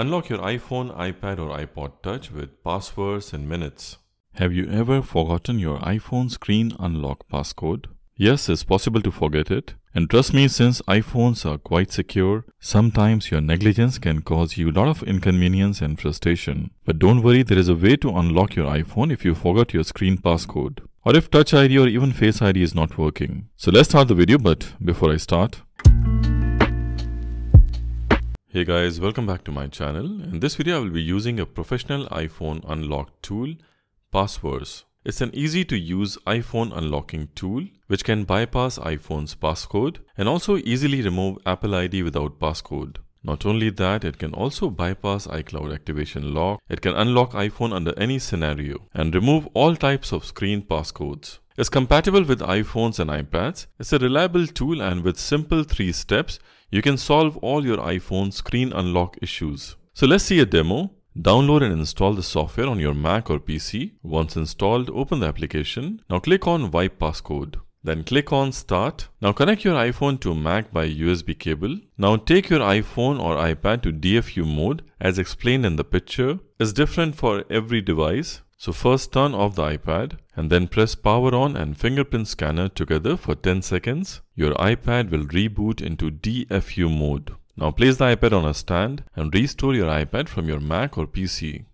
Unlock your iPhone, iPad, or iPod Touch with Passvers in minutes. Have you ever forgotten your iPhone screen unlock passcode? Yes, it's possible to forget it. And trust me, since iPhones are quite secure, sometimes your negligence can cause you a lot of inconvenience and frustration. But don't worry, there is a way to unlock your iPhone if you forgot your screen passcode. Or if Touch ID or even Face ID is not working. So let's start the video, but before I start, Hey guys, welcome back to my channel. In this video, I will be using a professional iPhone unlock tool, Passvers. It's an easy to use iPhone unlocking tool which can bypass iPhone's passcode and also easily remove Apple ID without passcode. Not only that, it can also bypass iCloud activation lock. It can unlock iPhone under any scenario and remove all types of screen passcodes. It's compatible with iPhones and iPads. It's a reliable tool and with simple three steps, you can solve all your iPhone screen unlock issues. So let's see a demo. Download and install the software on your Mac or PC. Once installed, open the application. Now click on Wipe Passcode. Then click on Start. Now connect your iPhone to Mac by USB cable. Now take your iPhone or iPad to DFU mode as explained in the picture. It's different for every device. So first turn off the iPad and then press power on and fingerprint scanner together for 10 seconds. Your iPad will reboot into DFU mode. Now place the iPad on a stand and restore your iPad from your Mac or PC.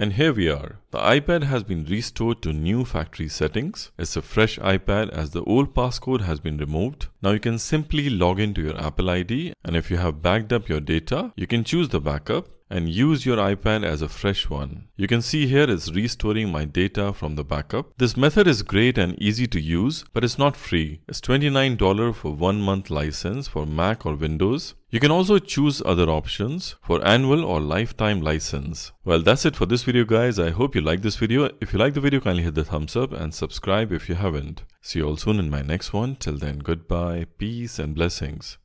And here we are. The iPad has been restored to new factory settings. It's a fresh iPad as the old passcode has been removed. Now you can simply log into your Apple ID and if you have backed up your data, you can choose the backup and use your iPad as a fresh one. You can see here it's restoring my data from the backup. This method is great and easy to use, but it's not free. It's $29 for one month license for Mac or Windows. You can also choose other options for annual or lifetime license. Well, that's it for this video guys. I hope you liked this video. If you like the video, kindly hit the thumbs up and subscribe if you haven't. See you all soon in my next one. Till then, goodbye, peace and blessings.